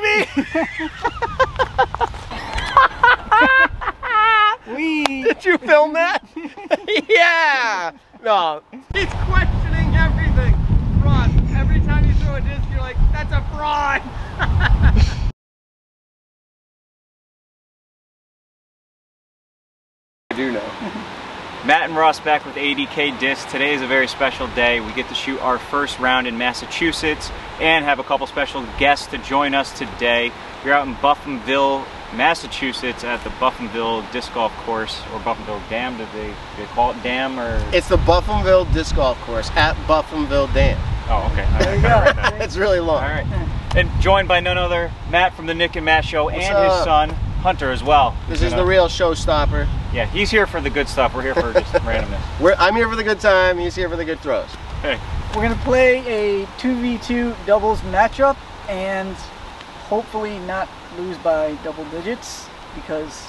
baby! We. Did you film that? yeah! No. He's questioning everything. Ross, every time you throw a disc, you're like, that's a fraud! I do know. Matt and Ross back with ADK Disc. Today is a very special day. We get to shoot our first round in Massachusetts and have a couple special guests to join us today. We're out in Buffumville, Massachusetts at the Buffumville Disc Golf Course or Buffumville Dam. Did they, they call it Dam or? It's the Buffumville Disc Golf Course at Buffumville Dam. Oh, okay. There you go. It's really long. All right. And joined by none other Matt from the Nick and Matt Show What's and his son Hunter as well. This is You the know, real showstopper. Yeah, he's here for the good stuff. We're here for just randomness. We're, I'm here for the good time. He's here for the good throws. Hey, We're gonna play a 2v2 doubles matchup and hopefully not lose by double digits because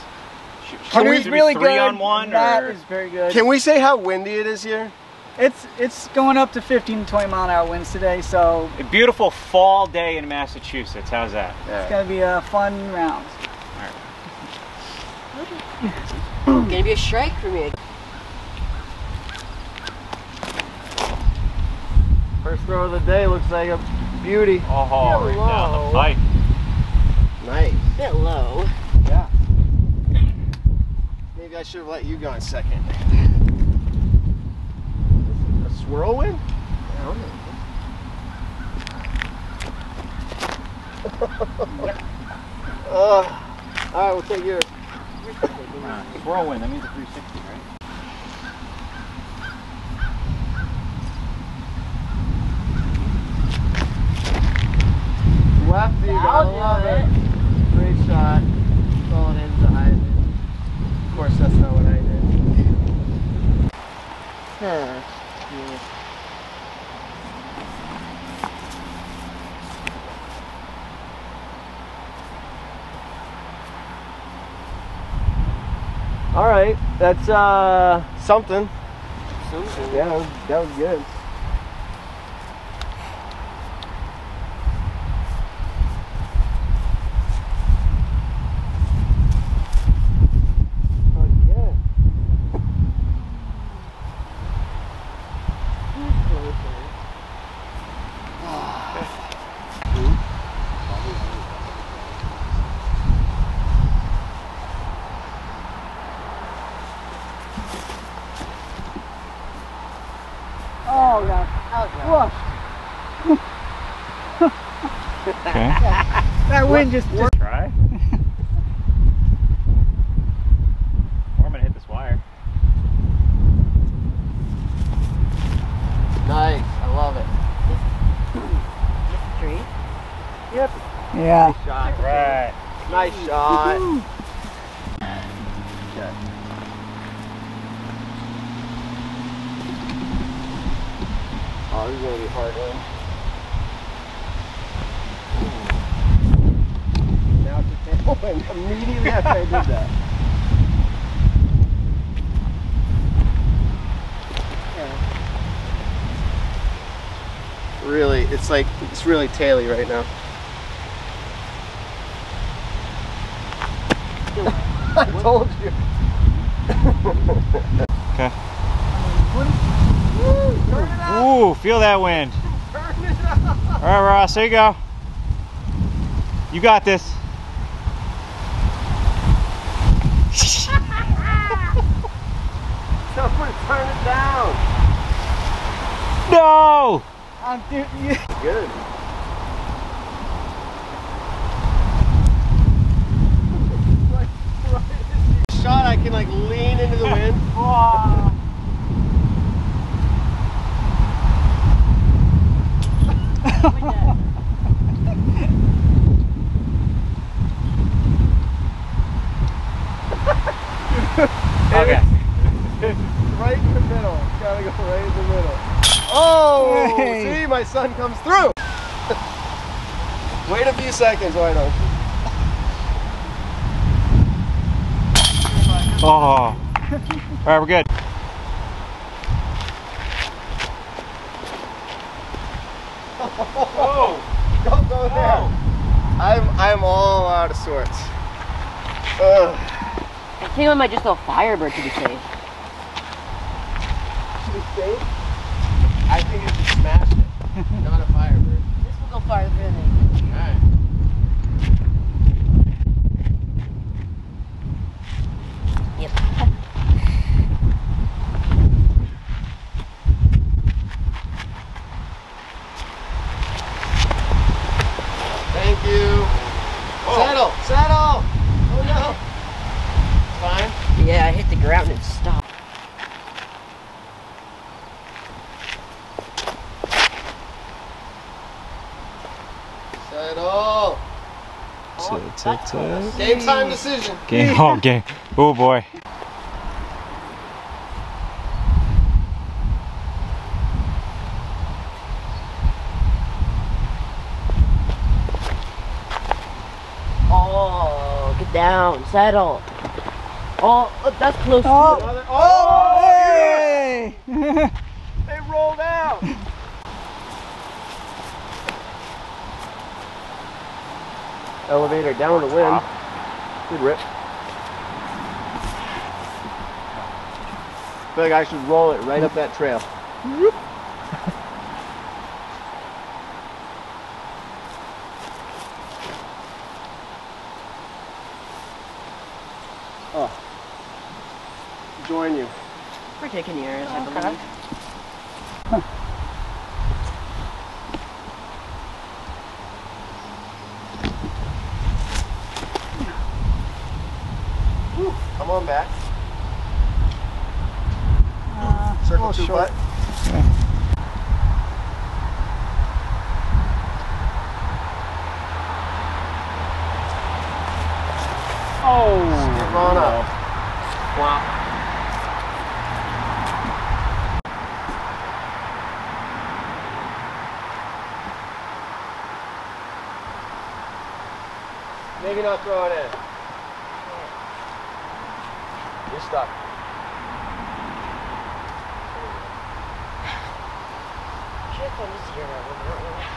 should, should Hunter's we really three good. on one Matt or? is very good. Can we say how windy it is here? It's it's going up to 15 to 20 mile an hour winds today, so A beautiful fall day in Massachusetts. How's that? it's gonna be a fun round. Gonna be a strike for me. First throw of the day looks like a beauty. Oh, right down the Hello. pipe. Nice. Bit low. Yeah. Maybe I should have let you go in second. A swirl win? I don't know. uh, all right, we'll take yours. Uh, whirlwind, that means a 360, right? Lefty, gotta love it. Great shot. Going in the high. Of course, that's not what I did. Huh. That's uh something. Yeah, that was, that was good. Oh, yeah. Oh god. Whoa. Okay. That wind just, just Try. or I'm gonna hit this wire. Nice, I love it. Three. Yep. yeah. Shot. Right. Nice shot. Okay. Oh, this is gonna be a hard Now it's tailwind immediately after I did that. Really, it's like it's really taily right now. I told you. Okay. Ooh, feel that wind. All right, Ross, there you go. You got this. Someone turn it down. No! I'm dude, you, Good. Shot, I can like lean into the wind. Okay. Right in the middle. Gotta go right in the middle. Oh! Hey. See, my son comes through. Wait a few seconds, why don't you? Oh. All right, we're good. Don't go there. I'm, I'm all out of sorts. Ugh. I think I might just go Firebird to be safe. To be safe, I think you should smash it. Not a Firebird. This will go farther than me. Alright. Yep. Thank you. Settle, settle. Oh no. Fine. Yeah, I hit the ground and stopped. Settle. Game time decision. Game. Oh, game. Oh boy. Oh, get down, settle. Oh, look, that's close Oh. to it. Oh, Hey! Oh, they rolled out. Elevator down to win. Good rip. feel like I should roll it right up that trail. oh. Join you. We're taking yours, I believe. Come on back. Uh, Circle little two short. butt. Oh. Skip on up. Wow. Not throw it in. You're stuck. Should've come this year, I wouldn't it?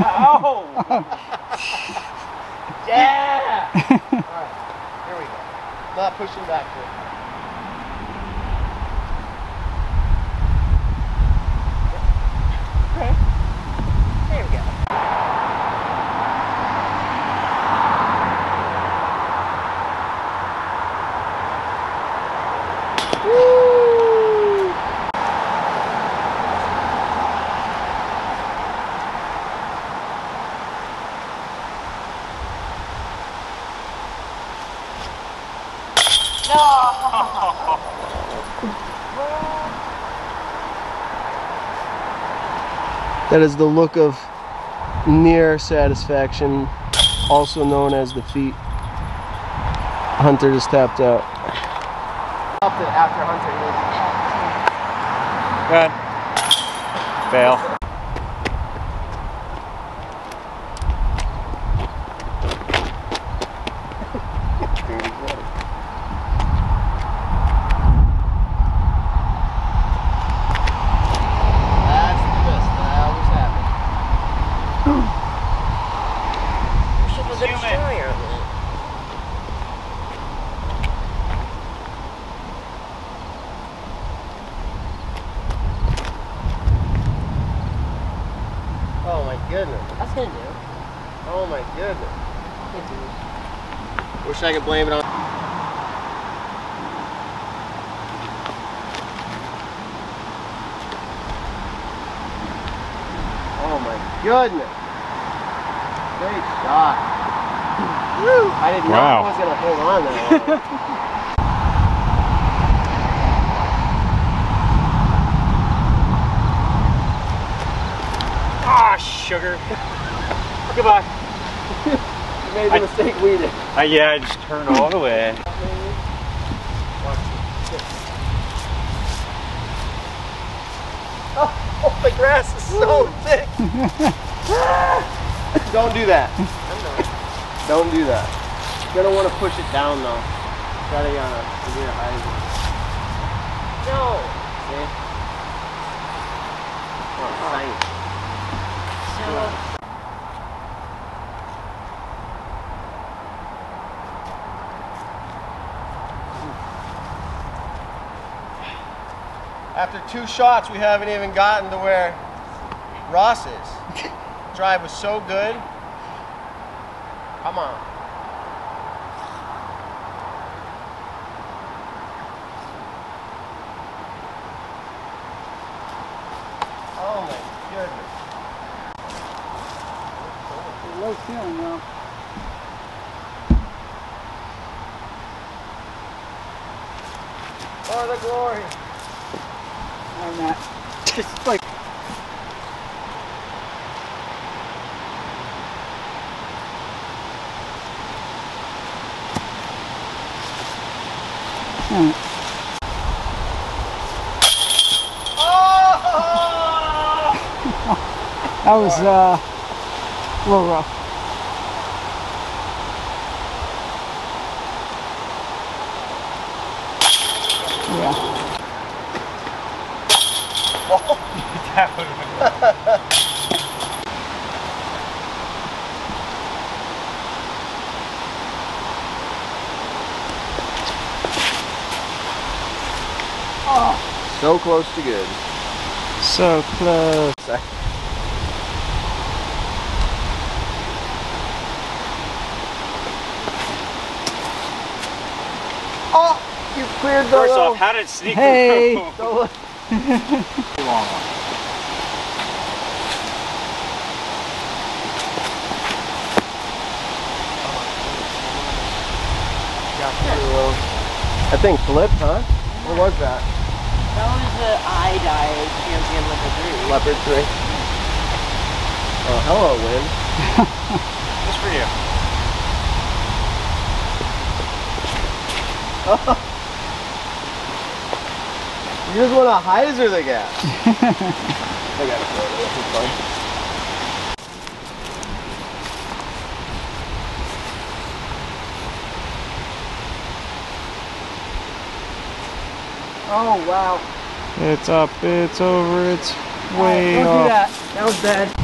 Oh. Yeah! Alright, here we go. Not pushing back here. That is the look of near satisfaction, also known as defeat. Hunter just tapped out. Stopped it after Hunter Good. Fail. That's the best. That always happens. We should have a Human. destroyer on that. Oh my goodness. That's gonna do. Oh my goodness. Can't do. Wish I could blame it on. Oh my goodness. Great shot. I did not Wow. know I was going to hold on that long. Ah, sugar. Goodbye made the I, mistake we did. Yeah, I just turned all the way. Oh, oh, the grass is so thick. Don't do that. Don't do that. You're gonna want to push it down though. Gotta uh, give it. No. See? Oh, oh. So. After two shots, we haven't even gotten to where Ross is. Drive was so good. Come on. Oh my goodness. Low ceiling now. For the glory. I'm not. Just like. Hmm. Oh! That was uh, a little rough. Yeah. That would have been So close to good. So close. Oh! You cleared the First low. off, how did it sneak Hey. through? Too long one. Got through low. That thing flipped, huh? What was that? That was the eye dye champion leopard 3. Leopard 3. Oh, hello, wind. Just for you. Oh. You just want to hyzer the gas. I got it. Fun. Oh wow. It's up, it's over, it's way Don't do off. that. That was bad.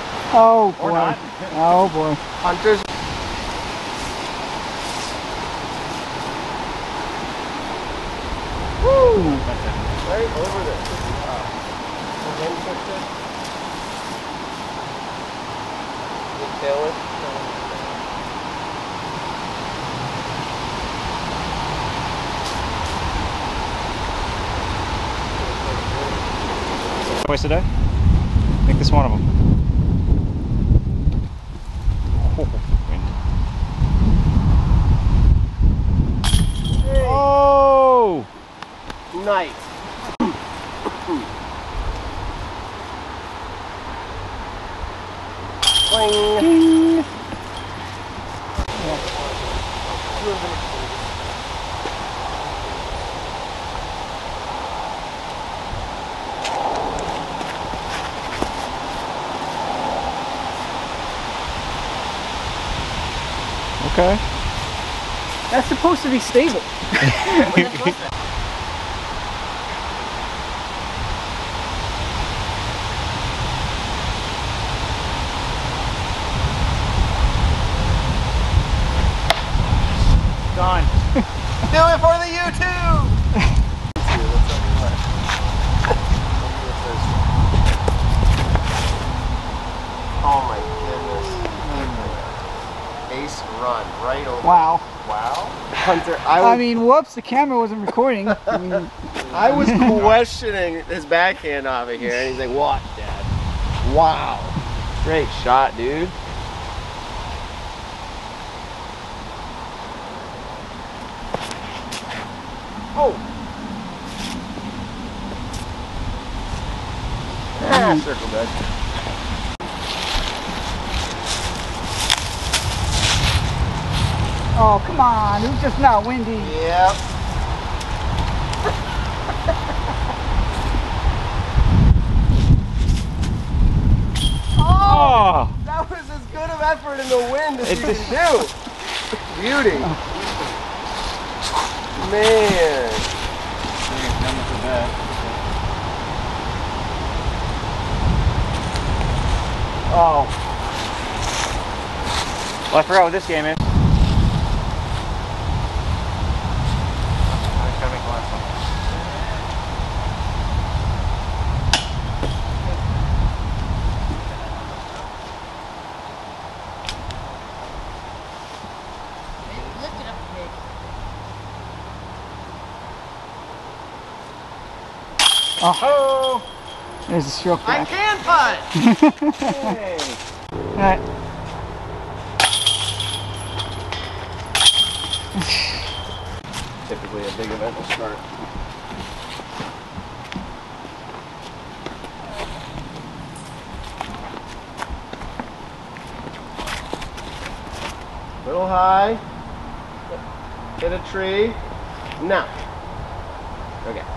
oh boy. Or not. Oh boy. Hunters. Woo! Right over there. Wow. The wind pushed tail it. Twice a day? Make this one of them. Oh! Nice. Cling. Okay. That's supposed to be stable. Done. Do it for the YouTube! oh my goodness. Ace run right over. Wow. Wow. Hunter, I was, I mean, whoops, the camera wasn't recording. I mean, I was questioning his backhand off of here, and he's like, "Watch, Dad." Wow. Great shot, dude. Oh. Ah, circle good. Oh, come on. It's just not windy. Yep. Oh! That was as good of effort in the wind as It you just- can do. Beauty. Man. Oh. Well, I forgot what this game is. Lift it up a bit. Oh! There's a stroke I back. can putt! Alright. Typically a big event will start. Little high. Hit a tree. Now. Okay.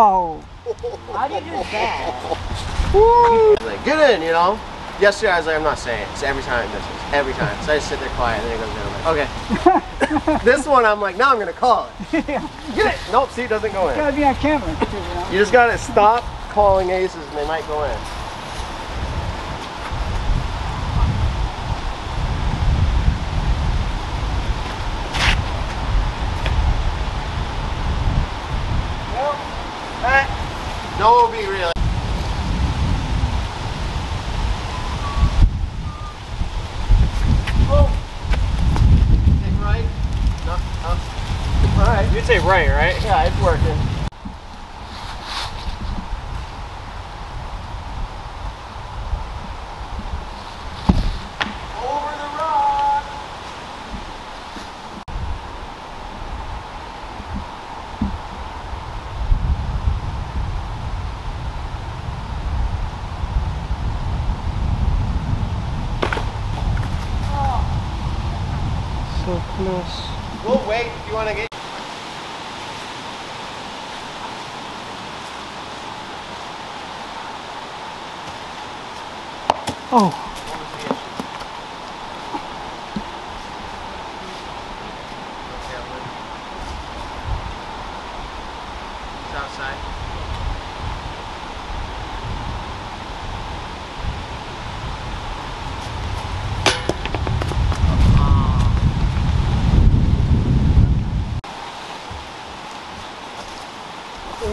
Oh! How do you do that? Woo! Like, get in, you know? Yesterday I was like, I'm not saying it. It's every time this is. Every time. So I just sit there quiet and then it goes in. I'm like, okay. this one I'm like, now I'm gonna call it. yeah. Get it! Nope, see, it doesn't go in. Gotta be on camera, too, you know? You just gotta stop calling aces and they might go in. No OB really. Oh. Take right. No, up. All right. You'd say right, right? Yeah, it's working. Over the rock. So close. We'll wait if you want to get. Oh! What was the issue? It's outside. Oh.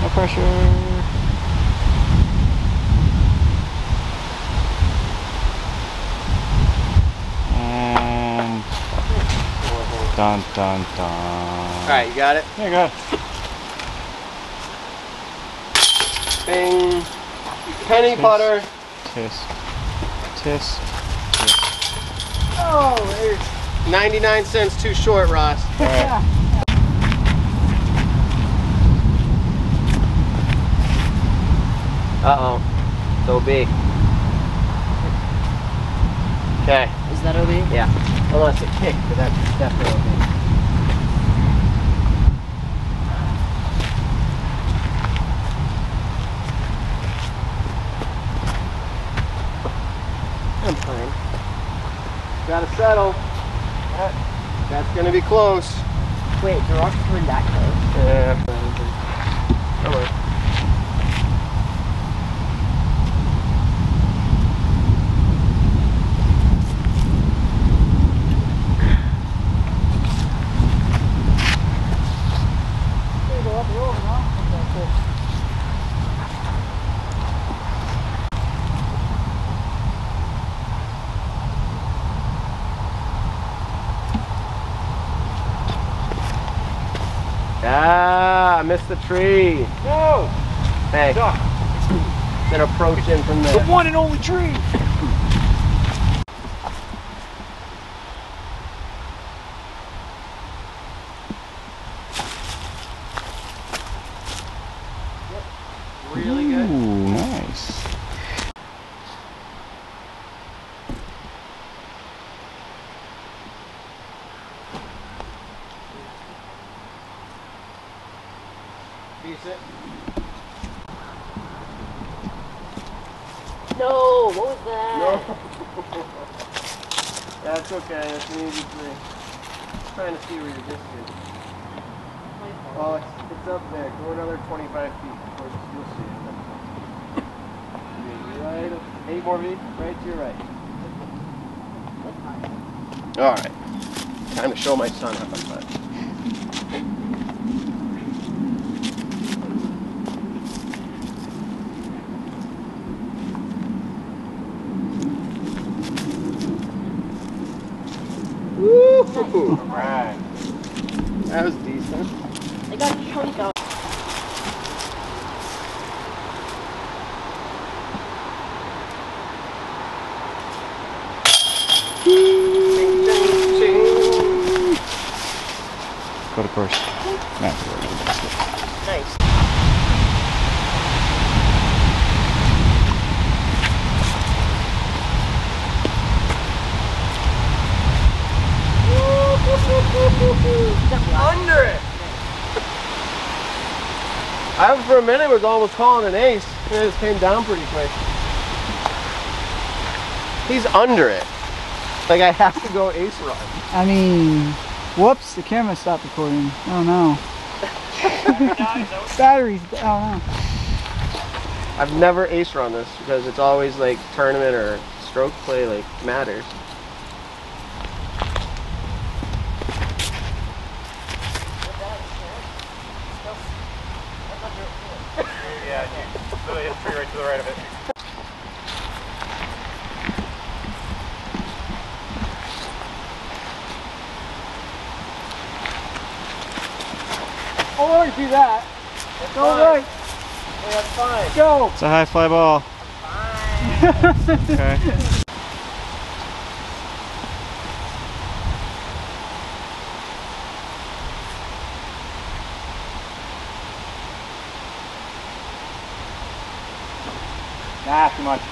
No pressure. And dun dun dun. All right, you got it. There you go. Bing. Penny putter. Tisk. Tisk. Oh, there's. 99 cents too short, Ross. All right. Uh oh. So big. Okay. Is that OB? Yeah. Unless it kicked, but that's definitely big. I'm fine. Gotta settle. That's gonna be close. Wait, the rock's coming that close. Yeah. Come on. Go up the road, huh? Okay, cool. Ah, I missed the tree. Whoa! Hey, Duck. then approach in from there. The one and only tree. Really good. Ooh, nice. No, what was that? No. That's okay. That's an easy three. trying to see where your disc is. Oh, it's, it's up there. Go another 25 feet towards you'll see it. Right, eight more feet, right to your right. All right. Time to show my son how to putt. Woo! Right. That was decent. I got chunk out. Ching, ching, ching. Go to first. Nice. Under it! I for a minute was almost calling an ace. and It just came down pretty quick. He's under it. Like I have to go ace run. I mean, whoops, the camera stopped recording. Oh no. Batteries, oh no. I've never ace run this because it's always like tournament or stroke play like matters. Yeah, you literally hit the right to the right of it. Oh, Lord, do that. Go fine. right, Yeah, that's fine. go. It's a high fly ball. Okay. Nah, too much.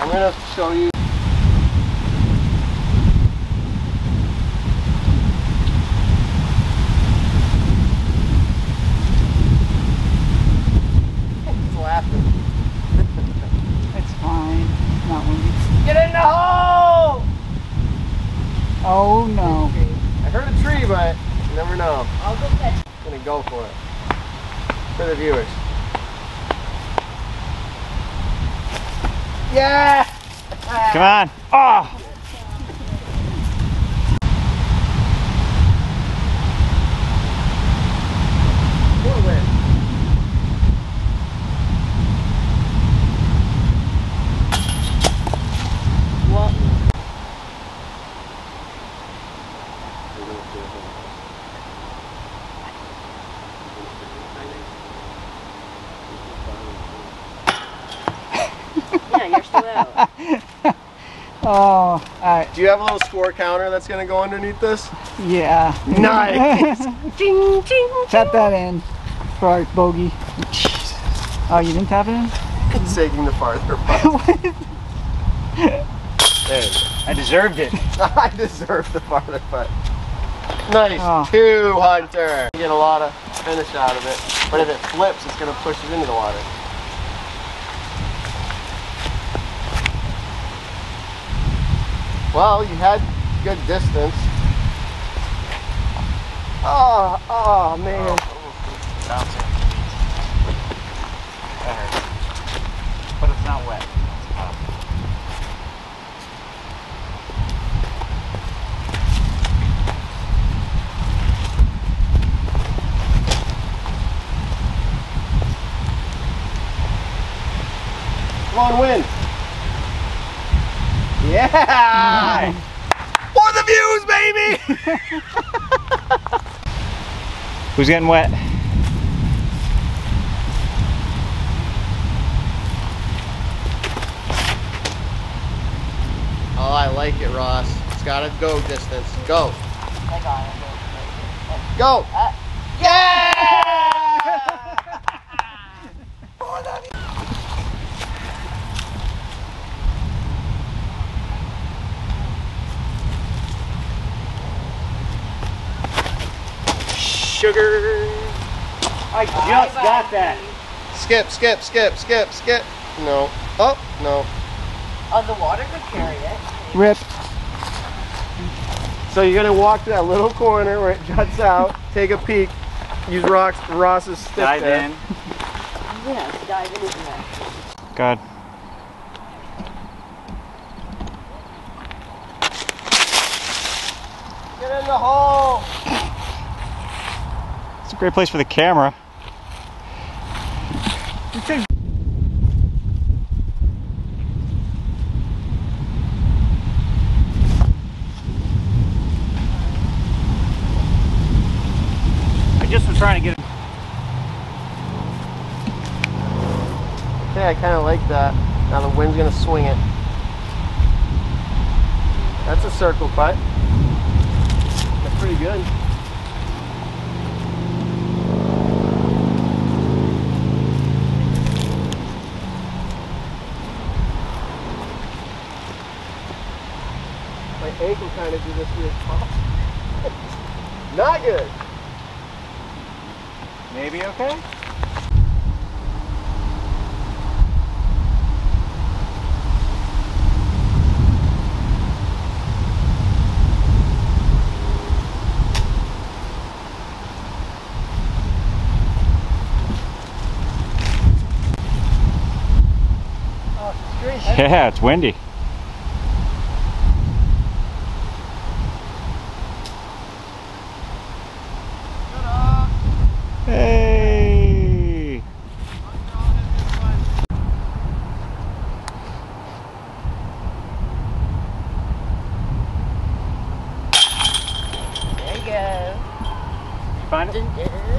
I'm gonna show you. He's laughing. It's fine. It's not windy. Get in the hole! Oh no. I heard a tree, but you never know. I'll go catch. I'm gonna go for it. For the viewers. Yeah! Come on. Oh! Four win. What? Yeah, you're still out. Oh, alright. Do you have a little score counter that's gonna go underneath this? Yeah. Nice! Ding, ding. Tap that in for our bogey. Oh, you didn't tap it in? It's taking the farther putt. There I deserved it. I deserved the farther putt. Nice. Oh. Two, Hunter. You get a lot of finish out of it. But if it flips, it's gonna push it into the water. Well, you had good distance. Oh, oh man. Bouncing. That hurts. But it's not wet. Come on, win. Yeah. For the views, baby. Who's getting wet? Oh, I like it, Ross. It's gotta go distance. Go. I got it. Go. Uh, yeah! Sugar. I just got that. Skip, skip, skip, skip, skip. No. Oh, no. Oh, the water could carry it. Rip. So you're gonna walk to that little corner where it juts out, take a peek, use Rock's, Ross's stick Dive there. in. Yes, dive into that. Good. Get in the hole! It's a great place for the camera. I just was trying to get Okay, I kind of like that. Now the wind's gonna swing it. That's a circle putt. That's pretty good. My ankle kind of did this weird pop. Not good. maybe okay. Oh. Yeah, it's windy. Hey! There you go. Find it?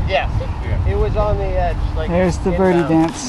Yes. It was on the birdie dance.